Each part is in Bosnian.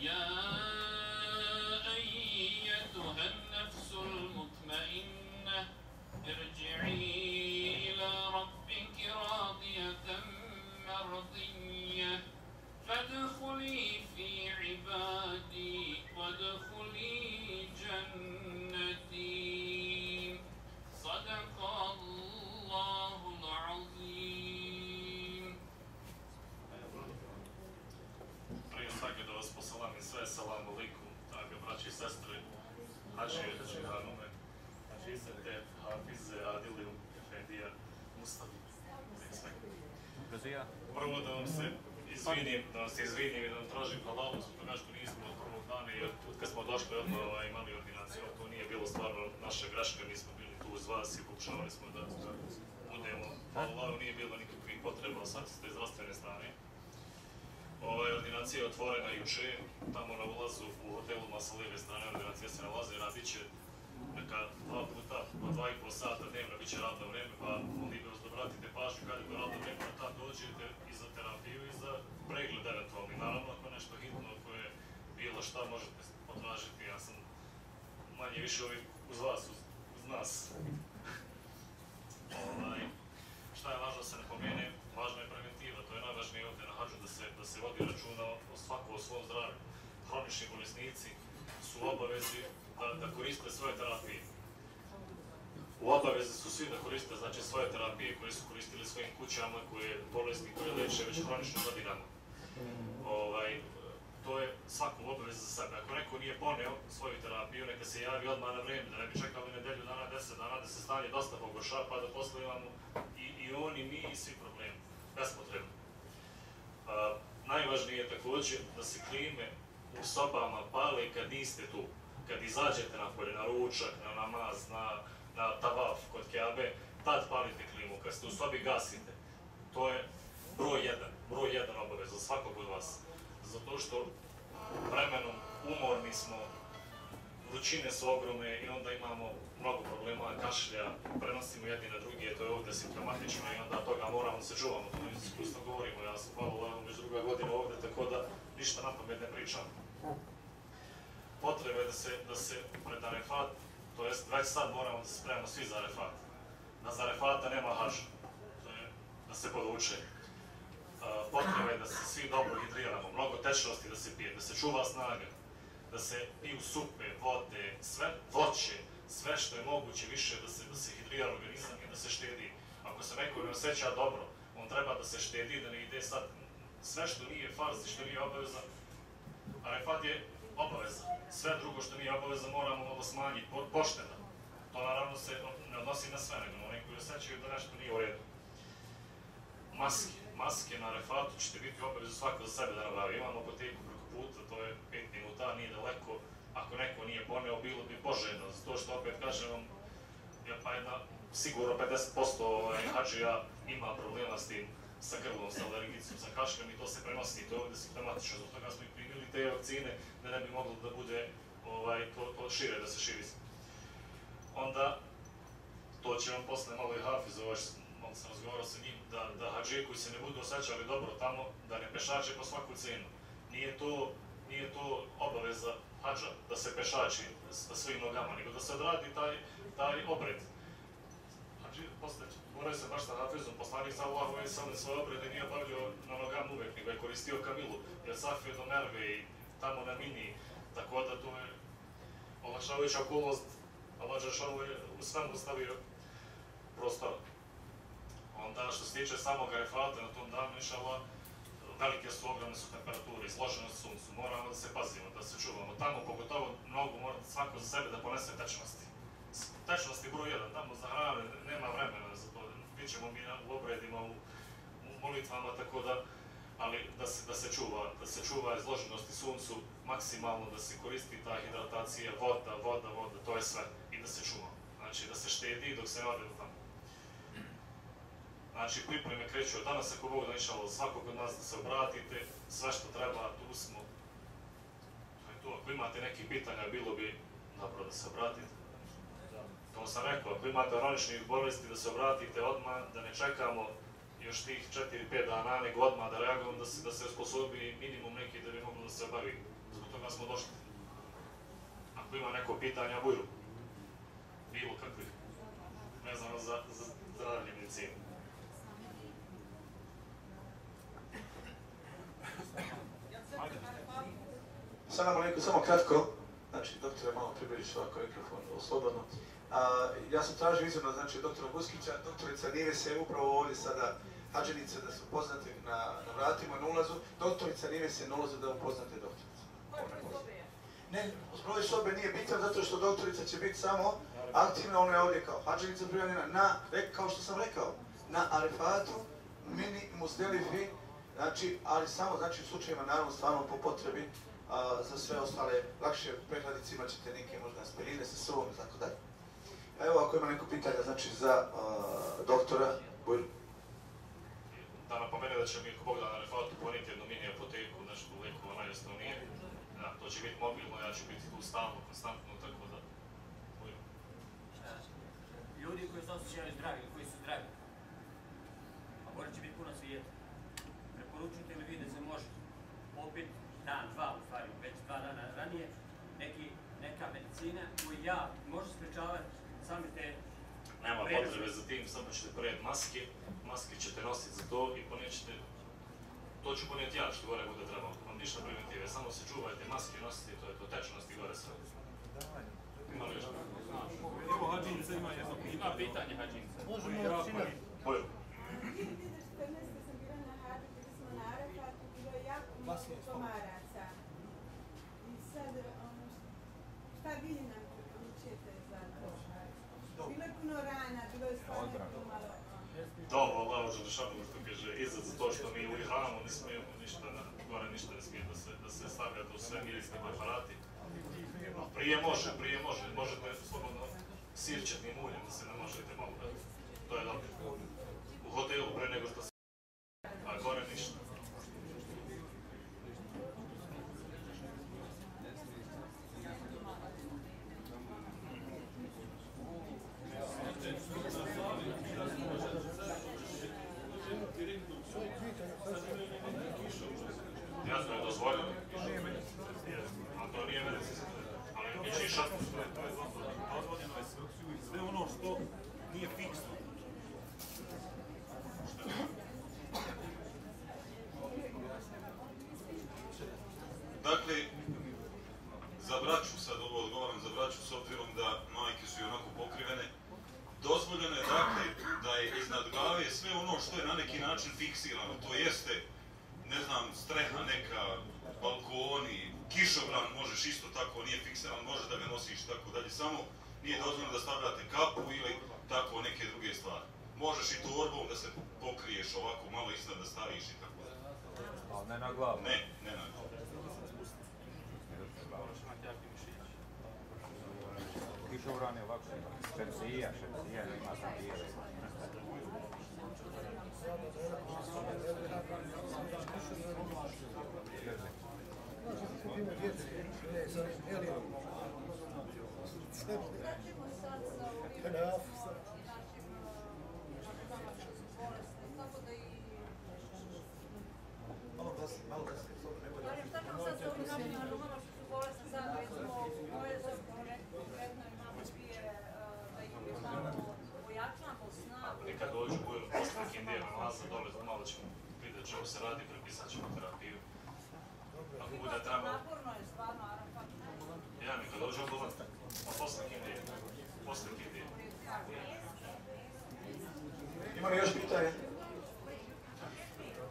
Yeah. Izvinim, da se izvinim i da tražim halalu zbog toga što nismo od prvog dana i od, od kad smo došli odmah ovaj, imali ordinaciju, to nije bilo stvarno naša greška, mi smo bili tu uz vas i pokušavali smo da, da budemo, halalu nije bilo nikakvih potreba sad s te zdravstvene strane. Ova ordinacija je otvorena juče, tamo na ulazu u hotelu sa lijeve strane ordinacija se nalazi, radit će neka dva puta, po dva i pol sata dnevno, bit će radno vreme, pa molim vas da vratite pažnju kada je radno vreme, da tad dođete i za terapiju i za pregled eventualni. Naravno, ako nešto hitno, ako je bilo šta, možete potražiti, ja sam manje više ovih uz vas, uz, uz nas. Onaj, šta je važno da se napomene? Važna je preventiva, to je najvažnije ovdje na hađu, da se, da se vodi računa o svako o svom zdravlju. Hronični bolesnici su u obavezi da, da koriste svoje terapije. U obavezi su svi da koriste znači, svoje terapije koje su koristili svojim kućama, koje bolesti koje leče već hronično godinama. Ovaj, to je svako obaveza za sebe. Ako neko nije poneo svoju terapiju, neka se javi odmah na vreme, da ne bi čekali nedelju dana, deset dana, da se stanje dosta pogorša, pa da posle imamo i, i oni, mi i svi problemi. Bespotrebno. A, najvažnije je također da se klime u sobama pale kad niste tu. Kad izađete napolje na ručak, na namaz, na, na tavaf kod Keabe, tad palite klimu. Kad ste u sobi gasite. To je broj jedan, broj jedan obavez za svakog od vas. Zato što vremenom umorni smo, vrućine su ogromne i onda imamo mnogo problema, kašlja, prenosimo jedni na drugi, to je ovdje simptomatično i onda toga moramo se čuvamo, to mi iskustva govorimo, ja sam hvala evo već druga godina ovdje, tako da ništa na pamet ne pričam. Potrebe da se, da se pred Arefat, to jest već sad moramo da se spremamo svi za Arefat. Na za Arefata nema haža, to je da se poduče. Potrebe da se svi dobro hidriramo, mnogo tečnosti da se pije, da se čuva snaga, da se piju supe, vode, sve voće, sve što je moguće više da se da se hidrira organizam i da se štedi. Ako se neko ne osjeća dobro, on treba da se štedi, da ne ide sad sve što nije farz i što nije obaveza. Arefat je obaveza. Sve drugo što nije obaveza moramo malo smanjiti, po, pošteno. To naravno se ne odnosi na sve, nego na oni koji osjećaju da nešto nije u redu. Maske. Maske na refatu ćete biti obavezu svako za sebe da nabavi. Imamo apoteku preko puta, to je 5 minuta, nije daleko. Ako neko nije poneo, bilo bi poželjno. Zato što opet kažem vam, ja pa jedna, sigurno 50% ovaj, hađija ima problema s tim, sa grlom, sa alergicom, sa kašljom i to se prenosi, to je ovdje simptomatično. Zbog toga smo i primili te vakcine da ne bi moglo da bude ovaj, to, to šire, da se širi. Onda, to će vam posle malo i Hafiz, ovaj, on sam razgovarao sa njim, da, da hađije koji se ne budu osjećali dobro tamo, da ne pešače po svaku cenu. Nije to, nije to obaveza hađa da se pešači sa svojim nogama, nego da se odradi taj, taj obred. Hađi, posle, moraju se baš sa Hafizom, poslanik sa Allahu je sam svoje obrede nije obavljao na nogama uvek, nego je koristio Kamilu, jer Safio do Merve i tamo na Mini, tako da to je olakšavajuća okolnost, Allah Đašanu je u svemu stavio prostor. Onda što se tiče samog refrata na tom danu, inšala, velike su ogromne su temperature, izloženost suncu, moramo da se pazimo, da se čuvamo. Tamo pogotovo mnogo mora svako za sebe da ponese tečnosti. Tečnosti broj jedan, tamo za hrane nema vremena za to, bit ćemo mi u obredima, u, u molitvama, tako da, ali da se, da se čuva, da se čuva izloženosti suncu maksimalno, da se koristi ta hidratacija, voda, voda, voda, to je sve, i da se čuva. Znači da se štedi dok se ne ode do tamo. Znači, pripreme kreću od danas, ako Bog da išalo svakog od nas da se obratite, sve što treba, tu smo. To je to, ako imate neki pitanja, bilo bi dobro da se obratite. To sam rekao, ako imate oraničnih bolesti da se obratite odmah, da ne čekamo još tih 4-5 dana, nego odmah da reagujem, da se, da se osposobi minimum neki da bi moglo da se obavi. Zbog toga smo došli. Ako ima neko pitanja, bujru. Bilo kakvih. Vezano za, za zdravlje medicinu. Salam alaikum, samo kratko. Znači, doktore, malo približiš ovako mikrofon, slobodno. A, ja sam tražio izvrno, znači, doktora Buskića, doktorica Nives je upravo ovdje sada hađenice da su poznate na, na vratima, na ulazu. Doktorica Nives je na ulazu da upoznate doktoricu. Ne, broj sobe nije bitan zato što doktorica će biti samo aktivna, ona je ovdje kao hađenica prijavljena na, kao što sam rekao, na Arefatu, mini Muzdelifi, znači, ali samo znači u slučajima naravno stvarno po potrebi a, za sve ostale lakše prehladice imat ćete neke možda aspirine sa sobom i tako dalje. Evo ako ima neko pitanja znači za a, doktora Bujru. Da napomene da će mi ako Bog da na refatu poniti jednu mini apoteku, nešto lekova najosnovnije. Da, to će biti mobilno, ja ću biti tu stalno, konstantno, tako da... Bujru. Ljudi koji se osjećaju zdravi, koji su zdravi, a morat će biti puno svijeta. Preporučujte li vi da se može popiti dan, dva u stvari, već dva dana ranije, neki, neka medicina koju ja može sprečavati same te Nema potrebe za tim, samo ćete pred maske, maske ćete nositi za to i ponećete, to ću ponijeti ja što gore bude trebalo, vam ništa preventive, samo se čuvajte, maske nosite, to je to tečnost i gore sve. Ima li još? Evo Hadžinica ima jedno Ima pitanje, Hadžinica. Možemo sinati. Bujru. 2014. sam bila na bili smo na Arafatu, bilo je jako mnogo komaraca. I sad, ono, šta vi nam preporučujete za to? Bilo je bilo je malo... Dobro, Allah može da šalim što kaže, izad za to što mi u hramu ne smijemo ništa, na, gore ništa ne smije da se, da se stavlja do sve mirisne preparati. A prije može, prije može, možete slobodno sirćetnim uljem da se ne možete malo da, to je dobro. U hotelu pre nego što se, a gore ništa. Jasno je dozvoljeno. A to nije medicinski. Ali mi će i šatno sve. Dozvoljeno je sve, sve ono što nije fiksno. Dakle, za braću, sad ovo odgovaram za braću, s obzirom da majke su i onako pokrivene, dozvoljeno je dakle da je iznad glave sve ono što je na neki način fiksirano, to jeste, ne znam, streha neka, balkoni, kišobran možeš isto tako, nije fiksiran, možeš da ga nosiš tako dalje, samo nije dozvoljeno da stavljate kapu ili tako neke druge stvari. Možeš i torbom da se pokriješ ovako malo iznad da staviš i tako dalje. Ali ne na glavu. Ne, ne na glavu. Kišobran je lakše. Šemsija, šemsija, nema sam bijele. Malo glasnije, malo glasnije, slobodno, ne bude. Šta ćemo sad s ovim našim ljudima što su bolesni sad, recimo, moje za konkretno imamo dvije, da ih stalno pojačamo snagu. I kad dođu budu posle kindije na nas, dole malo ćemo vidjeti čemu se radi, prepisat ćemo terapiju. Ako bude trebalo, Naporno je stvarno, Arafat. ja mi kad dođu dole, a posle kindije, posle kindije. Ima li još pitanje?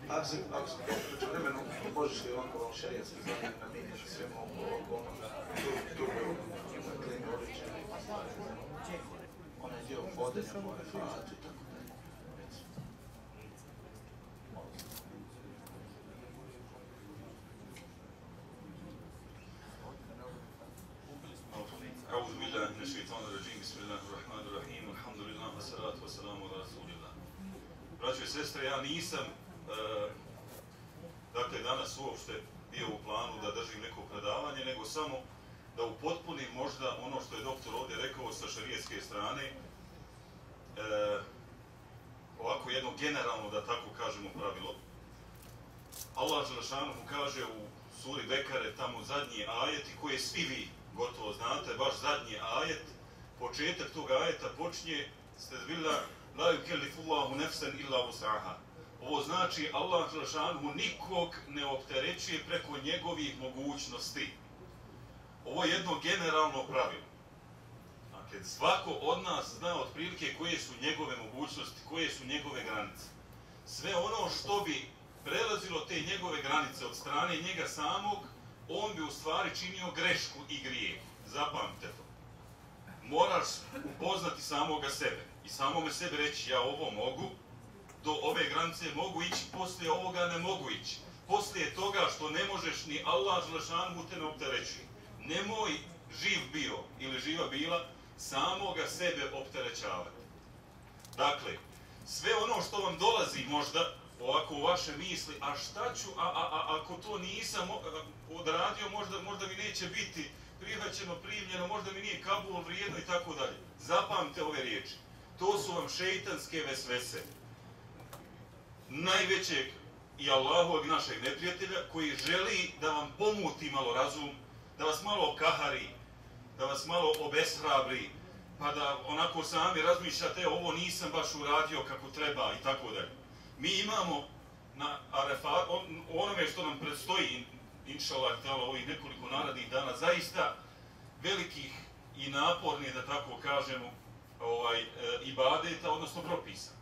Ako se, ako se među vremenu, možeš li ovako vam šarijetski zakon namijeniti svemu oko onoga dugo, dakle, određene stvari, onaj dio vodenja moje refatu i tako ja nisam e, dakle danas uopšte bio u planu da držim neko predavanje, nego samo da upotpunim možda ono što je doktor ovdje rekao sa šarijetske strane, e, ovako jedno generalno, da tako kažemo, pravilo. Allah Želešanu kaže u suri Bekare, tamo zadnji ajet, i koje svi vi gotovo znate, baš zadnji ajet, početak tog ajeta počinje, ste zbila, la yukellifullahu nefsen illa usaha. Ovo znači Allah Đelešanu nikog ne opterećuje preko njegovih mogućnosti. Ovo je jedno generalno pravilo. Dakle, svako od nas zna otprilike koje su njegove mogućnosti, koje su njegove granice. Sve ono što bi prelazilo te njegove granice od strane njega samog, on bi u stvari činio grešku i grijeh. Zapamtite to. Moraš upoznati samoga sebe i samome sebe reći ja ovo mogu, do ove granice mogu ići, poslije ovoga ne mogu ići. Poslije toga što ne možeš ni Allah Želešanu mu te ne opterećuje. Nemoj živ bio ili živa bila samoga sebe opterećavati. Dakle, sve ono što vam dolazi možda ovako u vaše misli, a šta ću, a, a, a ako to nisam odradio, možda, možda mi neće biti prihvaćeno, primljeno, možda mi nije kabul vrijedno i tako dalje. Zapamte ove riječi. To su vam šeitanske vesvese. Najvećeg i Allahovog našeg neprijatelja koji želi da vam pomuti malo razum, da vas malo kahari, da vas malo obeshrabri, pa da onako sami razmišljate, ovo nisam baš uradio kako treba i tako dalje. Mi imamo na Arefa, on, onome što nam predstoji, inšalah, tjela, ovih nekoliko naradnih dana, zaista velikih i napornih, da tako kažemo, ovaj, e, ibadeta, odnosno propisa.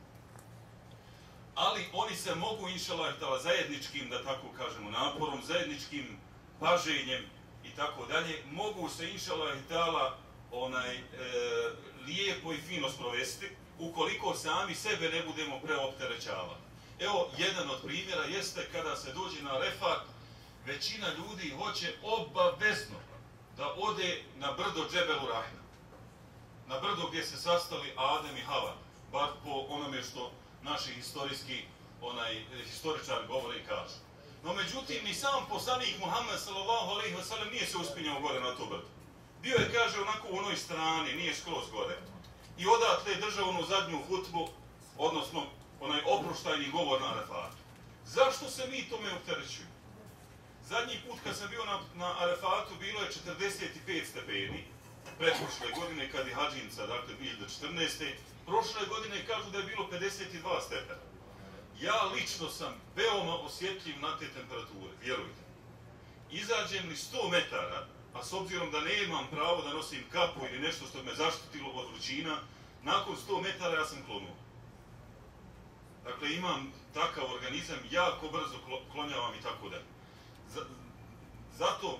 Ali oni se mogu, inšalah, zajedničkim, da tako kažemo, naporom, zajedničkim paženjem i tako dalje, mogu se, inšalah, tala, onaj, e, lijepo i fino sprovesti, ukoliko sami sebe ne budemo preopterećavati. Evo, jedan od primjera jeste kada se dođe na refat, većina ljudi hoće obavezno da ode na brdo Džebelu Rahna. Na brdo gdje se sastali Adem i Hava, bar po onome što naši historijski onaj historičar govore i kaže. No međutim, ni sam poslanik Muhammed sallallahu alaihi wa sallam nije se uspinjao gore na tu brdu. Bio je, kaže, onako u onoj strani, nije skroz gore. I odatle je držao onu zadnju hutbu, odnosno onaj oproštajni govor na Arefatu. Zašto se mi tome opterećujemo? Zadnji put kad sam bio na, na Arefatu bilo je 45 stepeni, pretprošle godine kad je Hadžinca, dakle 2014. Prošle godine kažu da je bilo 52 stepena. Ja lično sam veoma osjetljiv na te temperature, vjerujte. Izađem li 100 metara, a s obzirom da nemam pravo da nosim kapu ili nešto što me zaštitilo od vrućina, nakon 100 metara ja sam klonuo. Dakle, imam takav organizam, jako brzo klonjavam i tako da. Zato,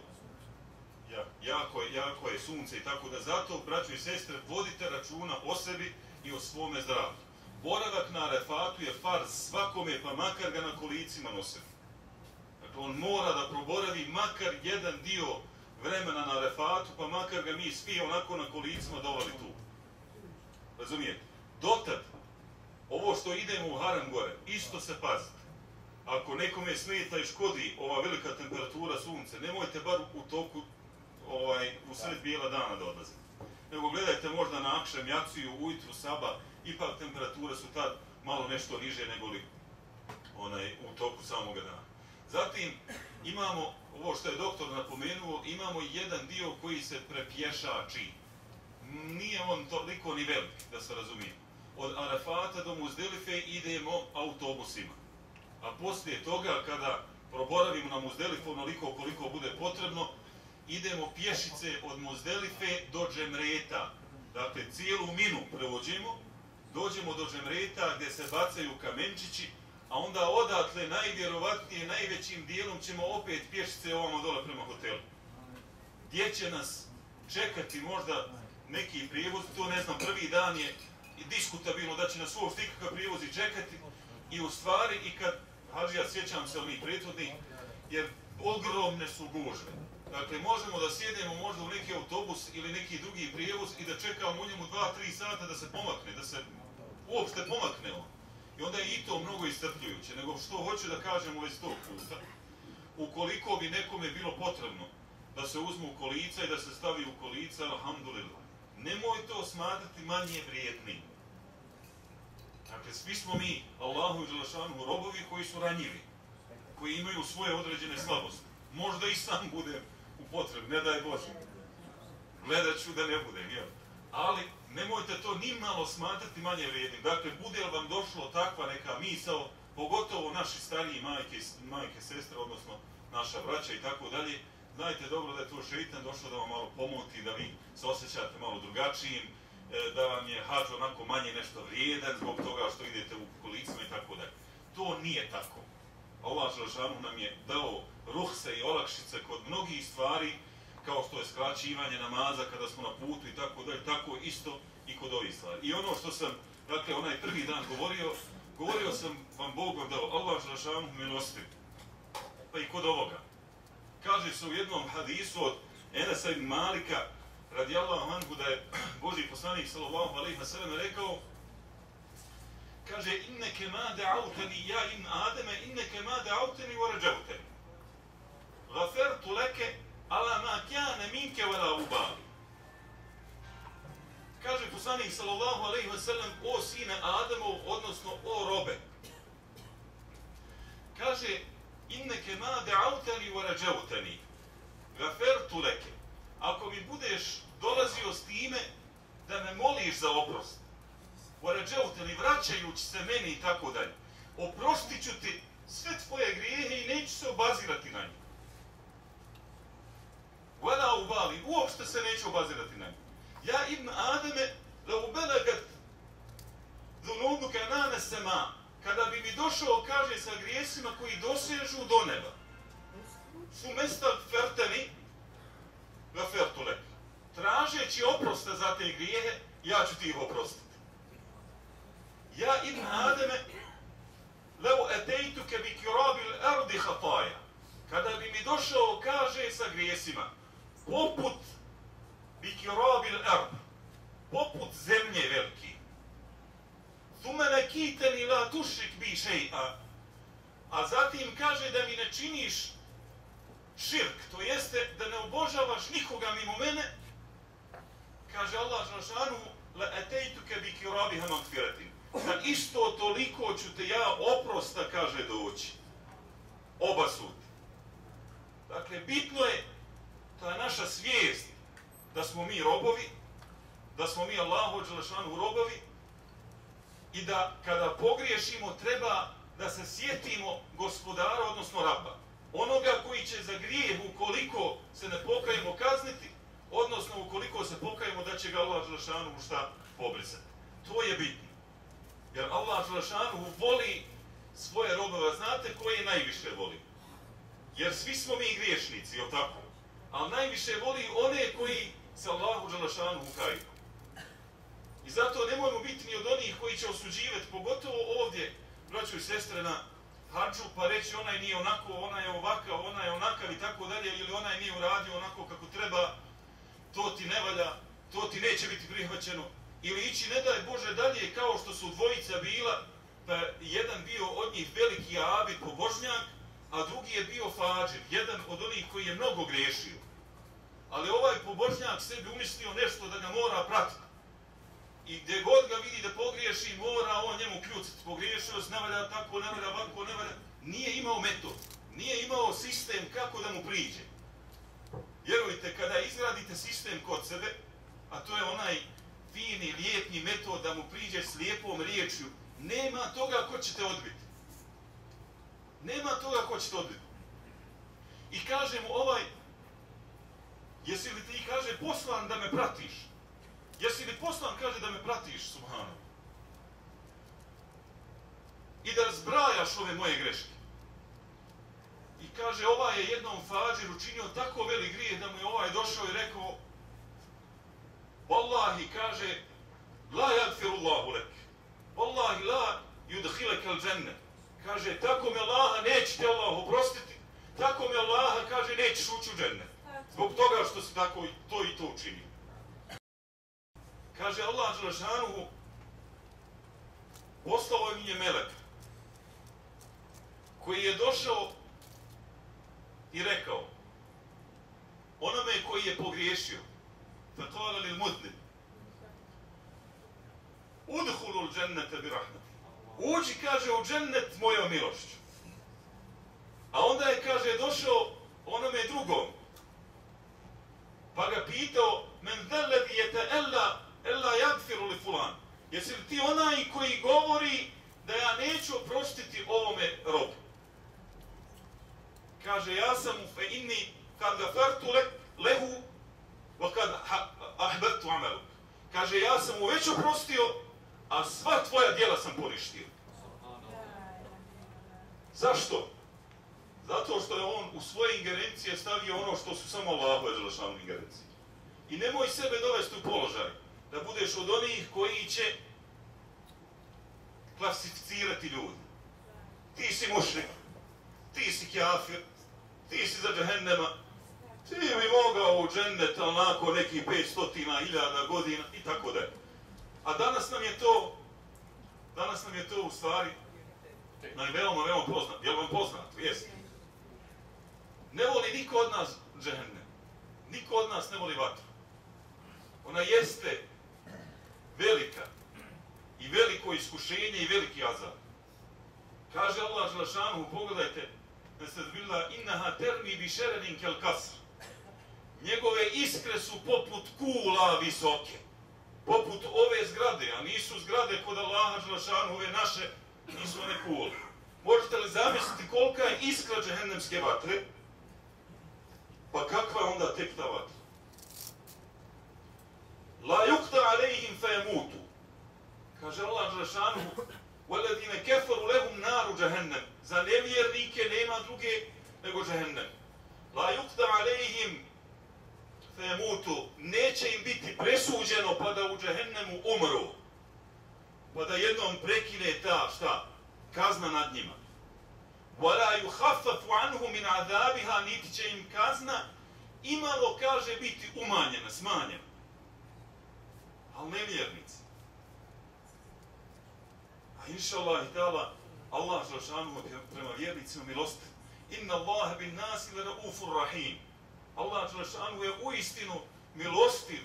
ja, jako, je, jako je sunce i tako da, zato, braćo i sestre, vodite računa o sebi i o svome zdravlju. Boravak na refatu je far svakome, pa makar ga na kolicima nosim. Dakle, on mora da proboravi makar jedan dio vremena na refatu, pa makar ga mi svi onako na kolicima dovali tu. Razumijete? Dotad, ovo što idemo u Haram gore, isto se pazite. Ako nekome smeta i škodi ova velika temperatura sunce, nemojte bar u toku, ovaj, u sred bijela dana da odlazite. Nego gledajte možda na akšem, jaciju, ujutru, saba, ipak temperature su tad malo nešto niže nego li onaj, u toku samog dana. Zatim imamo, ovo što je doktor napomenuo, imamo jedan dio koji se prepješači. Nije on toliko ni velik, da se razumijemo od Arafata do Muzdelife idemo autobusima. A poslije toga, kada proboravimo na Muzdelifu onoliko koliko bude potrebno, idemo pješice od Mozdelife do Džemreta. Dakle, cijelu minu prevođemo, dođemo do Džemreta gdje se bacaju kamenčići, a onda odatle najvjerovatnije, najvećim dijelom ćemo opet pješice ovamo dole prema hotelu. Gdje će nas čekati možda neki prijevoz, to ne znam, prvi dan je diskutabilno da će nas uopšte ikakav prijevozi čekati i u stvari i kad Hadžija sjećam se onih prethodnih jer ogromne su gužve. Dakle, možemo da sjedemo možda u neki autobus ili neki drugi prijevoz i da čekamo u njemu 2-3 sata da se pomakne, da se uopšte pomakne on. I onda je i to mnogo istrpljujuće, nego što hoću da kažem ovaj sto puta. Ukoliko bi nekome bilo potrebno da se uzmu u kolica i da se stavi u kolica, alhamdulillah. Nemoj to smatrati manje vrijednim. Dakle, svi smo mi, Allahu i Đelešanu, robovi koji su ranjivi, koji imaju svoje određene slabosti. Možda i sam budem u potrebi, ne daj Bože. Gledat ću da ne budem, jel? Ali nemojte to ni malo smatrati manje vrijednim. Dakle, bude li vam došlo takva neka misao, pogotovo naši stariji majke, majke, sestre, odnosno naša braća i tako dalje, znajte dobro da je to šeitan došlo da vam malo pomoti, da vi se osjećate malo drugačijim, e, da vam je hađ onako manje nešto vrijedan zbog toga što idete u kolicima i tako dalje. To nije tako. Allah Želešanu nam je dao ruhse i olakšice kod mnogih stvari, kao što je skraćivanje namaza kada smo na putu i tako dalje, tako isto i kod ovih stvari. I ono što sam, dakle, onaj prvi dan govorio, govorio sam vam Bog vam dao, Allah Želešanu milosti. Pa i kod ovoga. Kaže se u jednom hadisu od Enesa ibn Malika, radijallahu anhu, da je Boži poslanik, sallallahu alaihi wa sallam, rekao, kaže, inneke ma da'autani ja in Ademe, inneke ma da'autani wa rađautani. Gafertu leke, ala ma kjane minke vela ubali. Kaže poslanik, sallallahu alaihi wa sallam, o sine Ademov, odnosno o robe. Kaže, inneke ma da'autani wa rađautani. Gafertu leke. Ako mi budeš dolazio s time da me moliš za oprost, Varađautani, vraćajući se meni i tako dalje. Oprostit ću ti sve tvoje grijehe i neću se obazirati na njih. Vala ubali, uopšte se neću obazirati na njih. Ja ibn Ademe, la ubelagat zunubu kanane sema, kada bi mi došao, kaže, sa grijesima koji dosežu do neba. Su mesta ferteni, gafertulek. Tražeći oprosta za te grijehe, ja ću ti ih oprostiti. Ja ibn Ademe, levo etejtuke bi kirabil erdi hataja. Kada bi mi došao, kaže, sa grijesima, poput bi kirabil ard, poput zemlje veliki. Thume ne la tušik bi šeja. A zatim kaže da mi ne činiš širk, to jeste da ne obožavaš nikoga mimo mene, kaže Allah Žašanu, la etejtuke bi kirabi hamagfiratin da isto toliko ću te ja oprosta, kaže, doći. Oba sud. Dakle, bitno je ta naša svijest da smo mi robovi, da smo mi Allahu Đelešanu robovi i da kada pogriješimo treba da se sjetimo gospodara, odnosno raba. Onoga koji će za grijeh ukoliko se ne pokajemo kazniti, odnosno ukoliko se pokajemo da će ga Allah Đelešanu u šta pobrisati. To je bitno. Jer Allah Želešanu voli svoje robove. Znate koje najviše voli? Jer svi smo mi griješnici, jel tako? Ali najviše voli one koji se Allahu Želešanu ukaju. I zato nemojmo biti ni od onih koji će osuđivati, pogotovo ovdje, braću i sestre, na hađu, pa reći onaj nije onako, ona je ovakav, ona je onakav i tako dalje, ili onaj nije uradio onako kako treba, to ti ne valja, to ti neće biti prihvaćeno ili ići ne daj Bože dalje kao što su dvojica bila, pa jedan bio od njih veliki abid pobožnjak, a drugi je bio fađer, jedan od onih koji je mnogo griješio. Ali ovaj pobožnjak sebi umislio nešto da ga mora pratiti. I gdje god ga vidi da pogriješi, mora on njemu kljucati. Pogriješio se, ne valja tako, ne valja ovako, ne valja. Nije imao metod, nije imao sistem kako da mu priđe. Vjerujte, kada izgradite sistem kod sebe, a to je onaj fini, lijepni metod da mu priđeš s lijepom riječju, nema toga ko će te odbiti. Nema toga ko će te odbiti. I kaže mu ovaj, jesi li ti kaže poslan da me pratiš? Jesi li poslan kaže da me pratiš, subhano? I da zbrajaš ove moje greške. I kaže, ovaj je jednom fađer učinio tako veli grije da mu je ovaj došao i rekao, Wallahi kaže la yagfirullahu lek. Wallahi la yudkhilaka al-janna. Kaže tako mi Allaha neće te Allah oprostiti. Tako mi Allaha kaže nećeš ući u džennet. Zbog toga što si tako to i to učinio. Kaže Allah Đelešanuhu poslao mi je melek koji je došao i rekao onome koji je pogriješio. فقال للمذنب mudnim. Udhulu džennete bi rahmeti. Uđi, kaže, u džennet mojom milošću. A onda je, kaže, došao onome drugom. Pa ga pitao, men zeledi je te ella, ella jadfiru li fulan. Jesi li ti onaj koji govori da ja neću oprostiti ovome robu? Kaže, ja sam u fe inni kad gafartu le, lehu, wa kad ha. Kaže, ja sam mu već oprostio, a sva tvoja djela sam poništio. Zašto? Zato što je on u svoje ingerencije stavio ono što su samo Allahu je ingerencije. I nemoj sebe dovesti u položaj da budeš od onih koji će klasificirati ljudi. Ti si mušnik, ti si kjafir, ti si za džahennema, ti bi mogao u džennet onako neki 500.000 godina i tako da A danas nam je to, danas nam je to u stvari naj veoma, veoma poznat. Je vam poznat? Jesi. Ne voli niko od nas džehennem. Niko od nas ne voli vatru. Ona jeste velika i veliko iskušenje i veliki azab. Kaže Allah Želešanu, pogledajte, da se zbila innaha termi bi šerenin kel kasr Njegove iskre su poput kula visoke. Poput ove zgrade, a nisu zgrade kod Allaha Želešanu, ove naše, nisu one kule. Možete li zamisliti kolika je iskra džehennemske vatre? Pa kakva je onda tek ta vatra? La yukta alejhim fe mutu. Kaže Allah Želešanu, وَلَذِينَ كَفَرُوا لَهُمْ نَارُ جَهَنَّمْ Za nevjernike nema druge nego džehennem. La yukta alejhim femutu, neće im biti presuđeno pa da u džehennemu umru, pa da jednom prekine ta, šta, kazna nad njima. Vala ju hafafu anhu min adabiha, niti će im kazna, imalo kaže biti umanjena, smanjena. Ali ne vjernici. A inša Allah i dala, Allah žašanu prema vjernicima milosti. Inna Allahe bin nasi lera ufur rahim. Allah Đelešanu je u istinu milostiv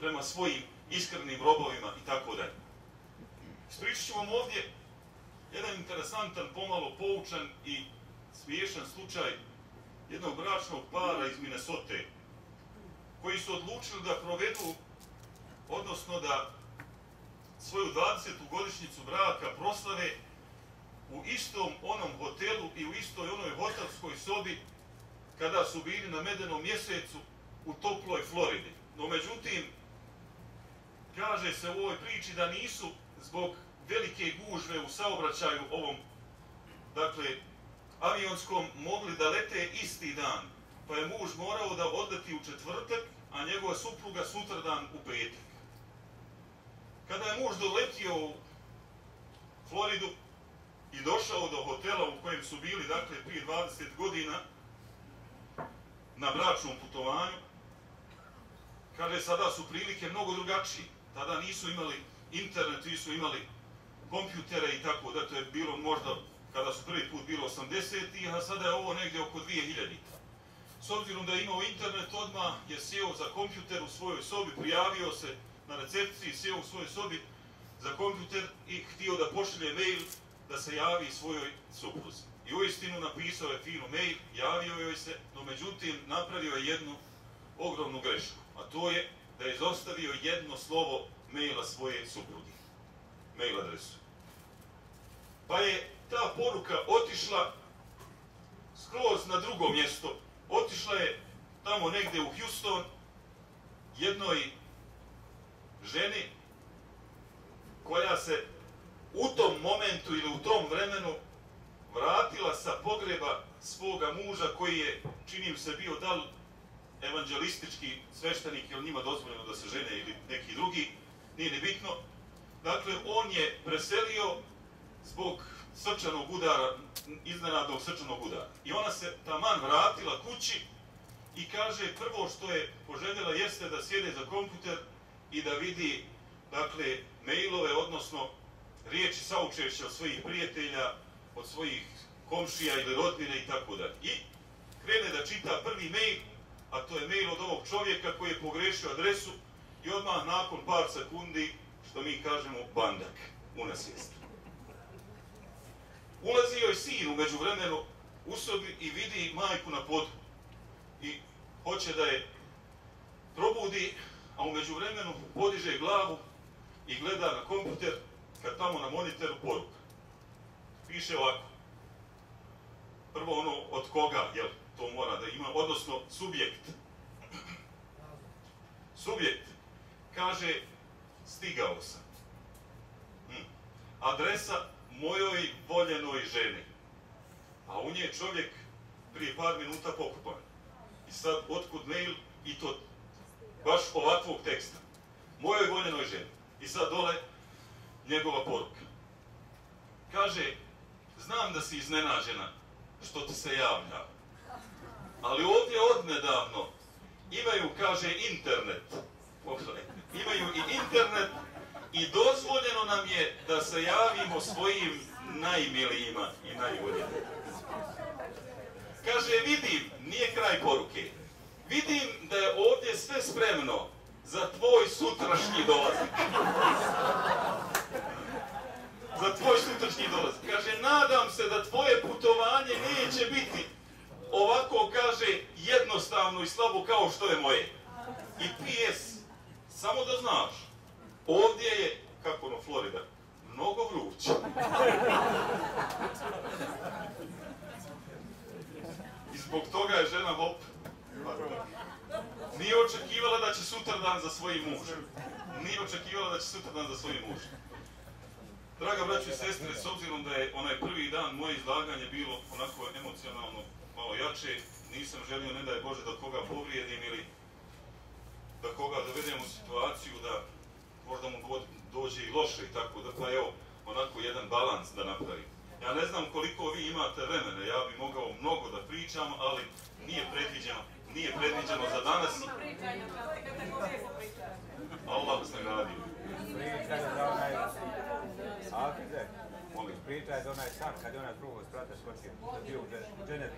prema svojim iskrenim robovima i tako dalje. Ispričat ću vam ovdje jedan interesantan, pomalo poučan i smiješan slučaj jednog bračnog para iz Minnesota koji su odlučili da provedu, odnosno da svoju 20. godišnjicu braka proslave u istom onom hotelu i u istoj onoj hotelskoj sobi kada su bili na medenom mjesecu u toploj Floridi. No međutim, kaže se u ovoj priči da nisu zbog velike gužve u saobraćaju ovom, dakle, avionskom mogli da lete isti dan. Pa je muž morao da odleti u četvrtak, a njegova supruga sutradan u petak. Kada je muž doletio u Floridu i došao do hotela u kojem su bili, dakle, prije 20 godina, na bračnom putovanju, kaže, sada su prilike mnogo drugačije. Tada nisu imali internet, nisu imali kompjutere i tako, da to je bilo možda kada su prvi put bilo 80-ih, a sada je ovo negdje oko 2000 S obzirom da je imao internet, odmah je sjeo za kompjuter u svojoj sobi, prijavio se na recepciji, sjeo u svojoj sobi za kompjuter i htio da pošlje mail da se javi svojoj supruzi. I u istinu napisao je finu mail, javio joj se, no međutim napravio je jednu ogromnu grešku, a to je da je izostavio jedno slovo maila svoje supruge, mail adresu. Pa je ta poruka otišla skroz na drugo mjesto. Otišla je tamo negde u Houston jednoj ženi koja se u tom momentu ili u tom vremenu vratila sa pogreba svoga muža koji je, činim se, bio dal evanđelistički sveštenik, ili njima dozvoljeno da se žene ili neki drugi, nije nebitno. Dakle, on je preselio zbog srčanog udara, iznenadnog srčanog udara. I ona se taman vratila kući i kaže prvo što je poželjela jeste da sjede za kompjuter i da vidi dakle mailove, odnosno riječi saučešća svojih prijatelja, od svojih komšija ili rodbine i tako dalje. I krene da čita prvi mail, a to je mail od ovog čovjeka koji je pogrešio adresu i odmah nakon par sekundi, što mi kažemo, bandak u nasvijest. Ulazi joj sin umeđu vremenu u sobi i vidi majku na podu i hoće da je probudi, a umeđu vremenu podiže glavu i gleda na kompjuter kad tamo na monitoru poruka. Piše ovako. Prvo ono od koga, jel, to mora da ima, odnosno subjekt. Subjekt kaže stigao sam. Hm. Adresa mojoj voljenoj ženi. A u nje je čovjek prije par minuta pokupan. I sad, otkud mail i to baš ovakvog teksta. Mojoj voljenoj ženi. I sad dole njegova poruka. Kaže, znam da si iznenađena što ti se javlja. Ali ovdje odnedavno imaju, kaže, internet. Imaju i internet i dozvoljeno nam je da se javimo svojim najmilijima i najvoljima. Kaže, vidim, nije kraj poruke, vidim da je ovdje sve spremno za tvoj sutrašnji dolazak. Slabo kao što je moje. I PS, samo da znaš, ovdje je, kako ono, Florida, mnogo vruće. I zbog toga je žena hop. Nije očekivala da će sutra dan za svojim mužem. Nije očekivala da će sutra dan za svojim mužem. Draga braćo i sestre, s obzirom da je onaj prvi dan moje izlaganje bilo onako emocionalno malo jače, nisam želio, ne daj Bože, da koga povrijedim ili da koga dovedem u situaciju da možda mu dođe i loše i tako da, pa evo, onako jedan balans da napravim. Ja ne znam koliko vi imate vremena, ja bi mogao mnogo da pričam, ali nije predviđeno, nije predviđeno za danas. Allah vas nagradio. Pričaj za onaj... Hafize, molim, za onaj sam kad je ona drugo sprata skočio. Da bio u dženetu.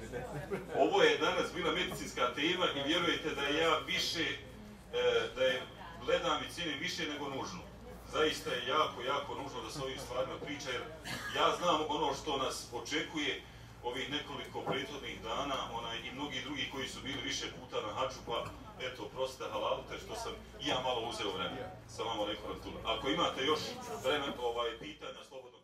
Ovo je danas bila medicinska tema i vjerujete da ja više, e, da je gledam i cijenim više nego nužno. Zaista je jako, jako nužno da se ovim stvarima priča, jer ja znam ono što nas očekuje ovih nekoliko prethodnih dana, onaj, i mnogi drugi koji su bili više puta na haču, pa eto, proste halalite što sam i ja malo uzeo vremena. Sa alaikum. Ako imate još vremena, ovaj, pitanja, slobodno